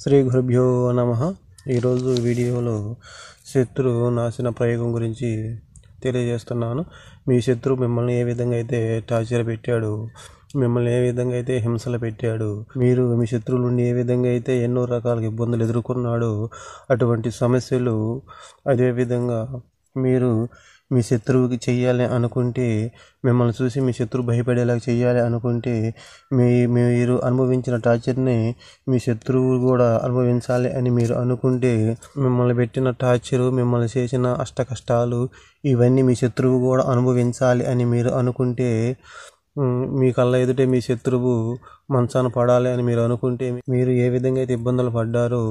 శ్రీ గురుభ్యో నమ. ఈరోజు వీడియోలో శత్రు నాశన ప్రయోగం గురించి తెలియజేస్తున్నాను. మీ శత్రువు మిమ్మల్ని ఏ విధంగా అయితే టార్చర్ పెట్టాడు మిమ్మల్ని ఏ విధంగా అయితే హింసలు పెట్టాడు మీరు మీ శత్రువుల నుండి ఏ విధంగా అయితే ఎన్నో రకాల ఇబ్బందులు ఎదుర్కొన్నాడో అటువంటి సమస్యలు అదేవిధంగా మీరు మీ శత్రువుకి చెయ్యాలి అనుకుంటే మిమ్మల్ని చూసి మీ శత్రువు భయపడేలాగా చేయాలి అనుకుంటే మీ మీరు అనుభవించిన టార్చర్ని మీ శత్రువు కూడా అనుభవించాలి అని మీరు అనుకుంటే మిమ్మల్ని పెట్టిన టార్చరు మిమ్మల్ని చేసిన అష్ట కష్టాలు ఇవన్నీ మీ శత్రువు కూడా అనుభవించాలి అని మీరు అనుకుంటే మీ కళ్ళ ఎదుటే మీ శత్రువు మంచాన పడాలి అని మీరు అనుకుంటే మీరు ఏ విధంగా అయితే ఇబ్బందులు పడ్డారో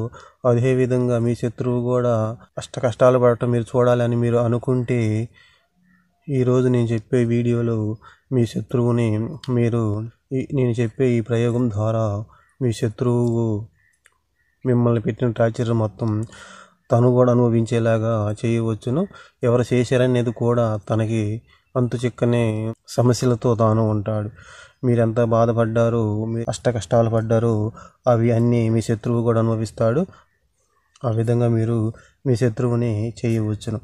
అదే విధంగా మీ శత్రువు కూడా అష్ట కష్టాలు పడటం మీరు చూడాలి అని మీరు అనుకుంటే ఈరోజు నేను చెప్పే వీడియోలో మీ శత్రువుని మీరు ఈ- నేను చెప్పే ఈ ప్రయోగం ద్వారా మీ శత్రువు మిమ్మల్ని పెట్టిన టార్చర్ మొత్తం తను కూడా అనుభవించేలాగా చేయవచ్చును. ఎవరు చేశారనేది కూడా తనకి అంతు చిక్కని సమస్యలతో తాను ఉంటాడు. మీరెంత బాధపడ్డారు మీ అష్ట కష్టాలు పడ్డారు అవి అన్నీ మీ శత్రువు కూడా అనుభవిస్తాడు. ఆ విధంగా మీరు మీ శత్రువుని చేయవచ్చును.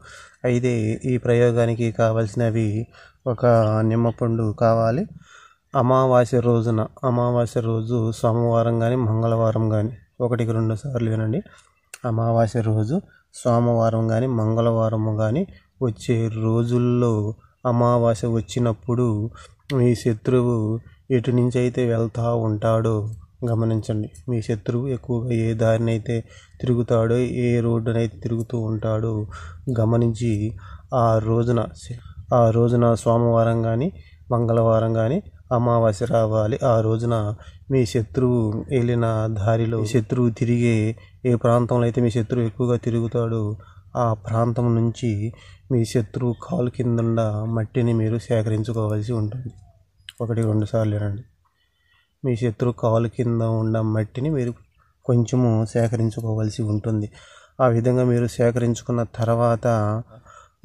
అయితే ఈ ప్రయోగానికి కావలసినవి ఒక నిమ్మపండు కావాలి. అమావాస్య రోజున అమావాస్య రోజు సోమవారం కానీ మంగళవారం కానీ ఒకటికి రెండు సార్లు వినండి. అమావాస్య రోజు సోమవారం కానీ మంగళవారం కానీ వచ్చే రోజుల్లో అమావాస్య వచ్చినప్పుడు మీ శత్రువు ఎటు నుంచి అయితే వెళ్తూ ఉంటాడో గమనించండి. మీ శత్రువు ఎక్కువగా ఏ దారిని అయితే తిరుగుతాడో ఏ రోడ్డునైతే తిరుగుతూ ఉంటాడో గమనించి ఆ రోజున ఆ రోజున సోమవారం కానీ మంగళవారం కానీ అమావాస్య రావాలి. ఆ రోజున మీ శత్రువు వెళ్ళిన దారిలో శత్రువు తిరిగే ఏ ప్రాంతంలో అయితే మీ శత్రువు ఎక్కువగా తిరుగుతాడో ఆ ప్రాంతం నుంచి మీ శత్రువు కాలు కింద మట్టిని మీరు సేకరించుకోవాల్సి ఉంటుంది. ఒకటి రెండు సార్లు వినండి. మీ శత్రువు కాలు కింద ఉన్న మట్టిని మీరు కొంచెము సేకరించుకోవాల్సి ఉంటుంది. ఆ విధంగా మీరు సేకరించుకున్న తర్వాత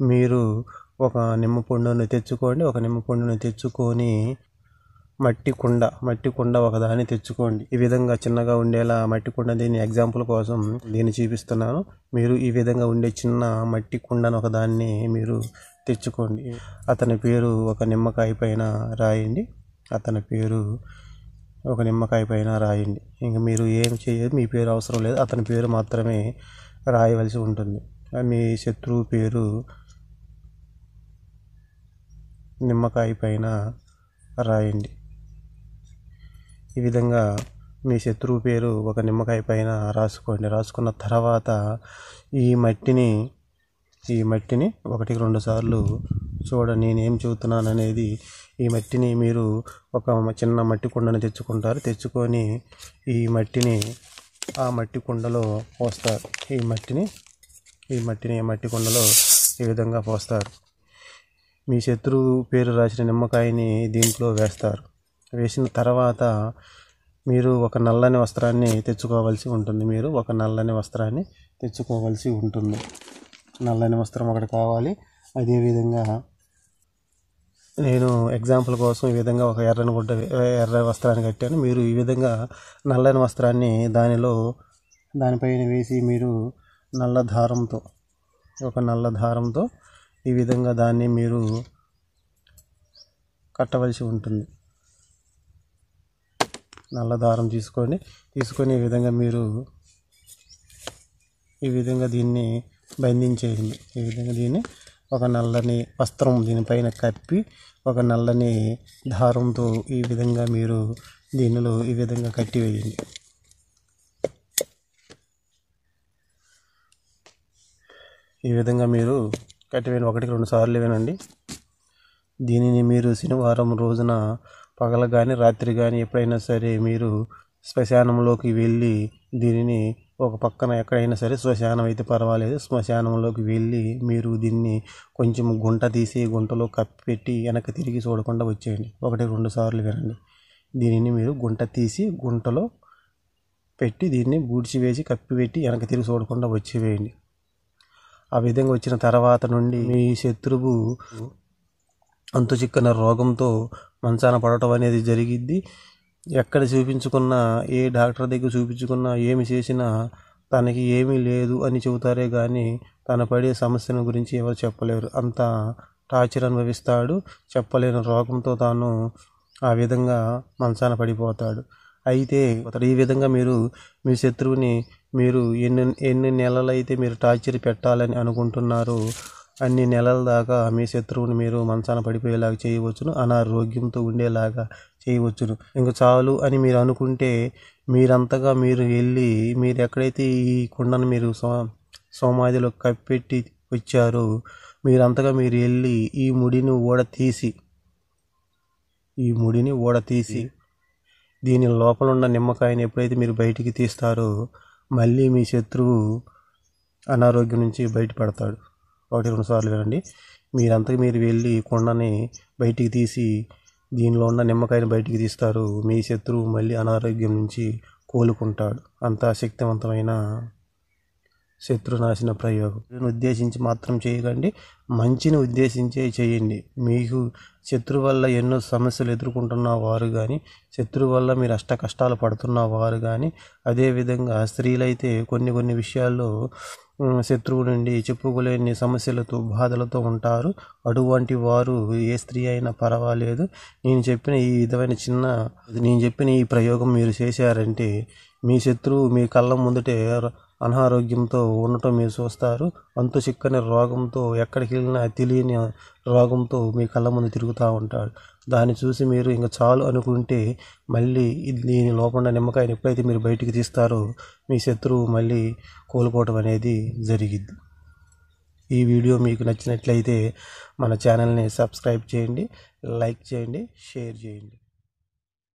మీరు ఒక నిమ్మ పండును తెచ్చుకోండి. ఒక నిమ్మ పండును తెచ్చుకొని మట్టి కుండ మట్టి కుండ ఒకదాన్ని తెచ్చుకోండి. ఈ విధంగా చిన్నగా ఉండేలా మట్టి కుండ దీని ఎగ్జాంపుల్ కోసం దీన్ని చూపిస్తున్నాను. మీరు ఈ విధంగా ఉండే చిన్న మట్టి కుండను ఒకదాన్ని మీరు తెచ్చుకోండి. అతని పేరు ఒక నిమ్మకాయ పైన రాయండి. అతని పేరు ఒక నిమ్మకాయ పైన రాయండి. ఇంకా మీరు ఏం చేయదు మీ పేరు అవసరం లేదు. అతని పేరు మాత్రమే రాయవలసి ఉంటుంది. మీ శత్రువు పేరు నిమ్మకాయ పైన రాయండి. ఈ విధంగా మీ శత్రువు పేరు ఒక నిమ్మకాయ పైన రాసుకోండి. రాసుకున్న తర్వాత ఈ మట్టిని ఈ మట్టిని ఒకటికి రెండు సార్లు చూడ నేనేం చెబుతున్నాను అనేది ఈ మట్టిని మీరు ఒక చిన్న మట్టి కుండను తెచ్చుకుంటారు. తెచ్చుకొని ఈ మట్టిని ఆ మట్టి కుండలో పోస్తారు. ఈ మట్టిని ఈ మట్టిని ఈ మట్టి కుండలో ఈ విధంగా పోస్తారు. మీ శత్రువు పేరు రాసిన నిమ్మకాయని దీంట్లో వేస్తారు. వేసిన తర్వాత మీరు ఒక నల్లని వస్త్రాన్ని తెచ్చుకోవాల్సి ఉంటుంది. మీరు ఒక నల్లని వస్త్రాన్ని తెచ్చుకోవాల్సి ఉంటుంది. నల్లని వస్త్రం ఒకటి కావాలి. అదేవిధంగా నేను ఎగ్జాంపుల్ కోసం ఈ విధంగా ఒక ఎర్రని గుడ్డ ఎర్ర వస్త్రాన్ని కట్టాను. మీరు ఈ విధంగా నల్లని వస్త్రాన్ని దానిలో దానిపైన వేసి మీరు నల్ల దారంతో ఒక నల్ల దారంతో ఈ విధంగా దాన్ని మీరు కట్టవలసి ఉంటుంది. నల్ల దారం తీసుకొని తీసుకొని ఈ విధంగా మీరు ఈ విధంగా దీన్ని బంధించేయండి ఈ విధంగా దీన్ని ఒక నల్లని వస్త్రం దీనిపైన కప్పి ఒక నల్లని దారంతో ఈ విధంగా మీరు దీనిలో ఈ విధంగా కట్టివేయండి ఈ విధంగా మీరు కట్టివేయండి ఒకటికి రెండు సార్లు వినండి దీనిని మీరు శనివారం రోజున పగల కానీ రాత్రి కానీ ఎప్పుడైనా సరే మీరు శ్మశానంలోకి వెళ్ళి దీనిని ఒక పక్కన ఎక్కడైనా సరే శ్మశానం అయితే పర్వాలేదు. శ్మశానంలోకి వెళ్ళి మీరు దీన్ని కొంచెం గుంట తీసి గుంటలో కప్పిపెట్టి వెనక్కి తిరిగి చూడకుండా వచ్చేయండి. ఒకటి రెండు సార్లు వినండి. దీనిని మీరు గుంట తీసి గుంటలో పెట్టి దీన్ని బూడ్చివేసి కప్పిపెట్టి వెనక్కి తిరిగి చూడకుండా వచ్చేవేయండి ఆ విధంగా వచ్చిన తర్వాత నుండి మీ శత్రువు అంతు చిక్కన రోగంతో మంచాన పడటం అనేది జరిగిద్ది. ఎక్కడ చూపించుకున్నా ఏ డాక్టర్ దగ్గర చూపించుకున్నా ఏమి చేసినా తనకి ఏమీ లేదు అని చెబుతారే కానీ తన పడే సమస్యల గురించి ఎవరు చెప్పలేరు. అంత టార్చర్ అనుభవిస్తాడు. చెప్పలేని రోగంతో తాను ఆ విధంగా మంచాన పడిపోతాడు. అయితే ఈ విధంగా మీరు మీ శత్రువుని మీరు ఎన్ని ఎన్ని నెలలైతే మీరు టార్చర్ పెట్టాలని అనుకుంటున్నారో అన్ని నెలల దాకా మీ శత్రువుని మీరు మంచాన పడిపోయేలాగా చేయవచ్చును అనారోగ్యంతో ఉండేలాగా చేయవచ్చును. ఇంక చాలు అని మీరు అనుకుంటే మీరంతగా మీరు వెళ్ళి మీరు ఎక్కడైతే ఈ కుండను మీరు సో సోమాదిలో కప్పెట్టి వచ్చారో మీరంతగా మీరు వెళ్ళి ఈ ముడిని ఊడ తీసి ఈ ముడిని ఊడ తీసి దీని లోపల ఉన్న నిమ్మకాయని ఎప్పుడైతే మీరు బయటికి తీస్తారో మళ్ళీ మీ శత్రువు అనారోగ్యం నుంచి బయటపడతాడు. ఒకటి రెండు సార్లు వినండి. మీరంతకు మీరు వెళ్ళి కొండని బయటికి తీసి దీనిలో ఉన్న నిమ్మకాయని బయటికి తీస్తారు. మీ శత్రువు మళ్ళీ అనారోగ్యం నుంచి కోలుకుంటాడు. అంత శక్తివంతమైన శత్రునాశన ప్రయోగం. నేను ఉద్దేశించి మాత్రం చేయకండి. మంచిని ఉద్దేశించే చేయండి. మీకు శత్రు వల్ల ఎన్నో సమస్యలు ఎదుర్కొంటున్న వారు కానీ శత్రు వల్ల మీరు అష్ట కష్టాలు పడుతున్న వారు కానీ అదేవిధంగా స్త్రీలైతే కొన్ని కొన్ని విషయాల్లో శత్రువు నుండి చెప్పుకోలేని సమస్యలతో బాధలతో ఉంటారు. అటువంటి వారు ఏ స్త్రీ అయినా పర్వాలేదు. నేను చెప్పిన ఈ విధమైన చిన్న నేను చెప్పిన ఈ ప్రయోగం మీరు చేశారంటే మీ శత్రువు మీ కళ్ళ ముందుటే అనారోగ్యంతో ఉండటం మీరు చూస్తారు అంతు చిక్కని రోగంతో ఎక్కడికి వెళ్ళినా తెలియని రోగంతో మీ కళ్ళ ముందు తిరుగుతూ ఉంటాడు. దాన్ని చూసి మీరు ఇంకా చాలు అనుకుంటే మళ్ళీ ఇది దీని లోపల నిమ్మకాయని ఎప్పుడైతే మీరు బయటికి తీస్తారో మీ శత్రువు మళ్ళీ కోల్పోవటం అనేది జరిగిద్ది. ఈ వీడియో మీకు నచ్చినట్లయితే మన ఛానల్ని సబ్స్క్రైబ్ చేయండి లైక్ చేయండి షేర్ చేయండి.